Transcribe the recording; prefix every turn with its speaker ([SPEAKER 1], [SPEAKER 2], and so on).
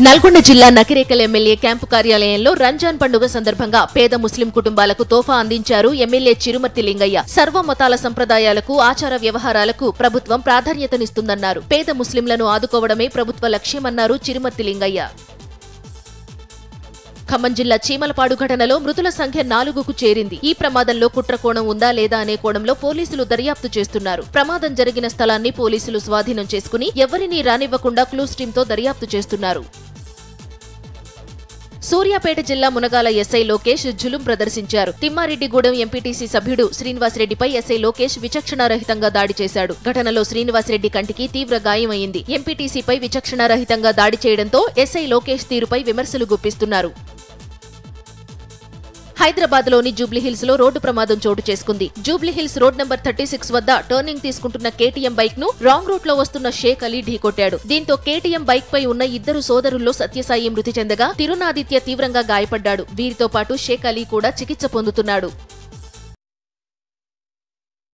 [SPEAKER 1] నల్గొండ జిల్లా Nakrekal MLA camp కార్యాలయంలో రంజాన్ పండుగ సందర్భంగా పేద ముస్లిం కుటుంబాలకు తోఫా అందించారు ఎమ్మెల్యే చిరుమర్తి లింగయ్య. సర్వమతాల సంప్రదాయాలకు ఆచార వ్యవహారాలకు ప్రభుత్వం ప్రాధాన్యతనిస్తుందన్నారు. పేద ముస్లింలను ఆదుకోవడమే ప్రభుత్వ లక్ష్యమన్నారు చిరుమర్తి లింగయ్య. ఖమ్మం జిల్లా చీమలపాడు ఘటనలో మృతుల సంఖ్య నాలుగుకు చేరింది. ఈ ప్రమాదంలో కుట్ర కోణం ఉందా లేదా అనే కోణంలో పోలీసులు దర్యాప్తు చేస్తున్నారు. ప్రమాదం జరిగిన స్థలాన్ని పోలీసులు స్వాధీనం చేసుకుని ఎవరినీ రానివ్వకుండా క్లూస్ టీంతో దర్యాప్తు చేస్తున్నారు. సూర్యాపేట జిల్లా మునగాల ఎస్ఐ లోకేష్ జులుం ప్రదర్శించారు. తిమ్మారెడ్డిగూడెం ఎంపీటీసీ సభ్యుడు శ్రీనివాసరెడ్డిపై ఎస్ఐ లోకేష్ విచక్షణారహితంగా దాడి చేశాడు. ఘటనలో శ్రీనివాసరెడ్డి కంటికి తీవ్ర గాయమైంది. ఎంపీటీసీపై విచక్షణారహితంగా దాడి చేయడంతో ఎస్ఐ లోకేష్ తీరుపై విమర్శలు గుప్పిస్తున్నారు. హైదరాబాద్లోని జూబ్లీహిల్స్లో రోడ్డు ప్రమాదం చోటు చేసుకుంది. Jubilee Hills road number thirty six వద్ద టర్నింగ్ తీసుకుంటున్న కేటీఎం బైక్ను రాంగ్ రూట్లో వస్తున్న షేక్ అలీ ఢీకొట్టాడు దీంతో కేటీఎం బైక్ పై ఉన్న ఇద్దరు సోదరుల్లో సత్యసాయి మృతి చెందగా తిరునాదిత్య తీవ్రంగా గాయపడ్డాడు. వీరితో పాటు షేక్ అలీ కూడా చికిత్స పొందుతున్నాడు.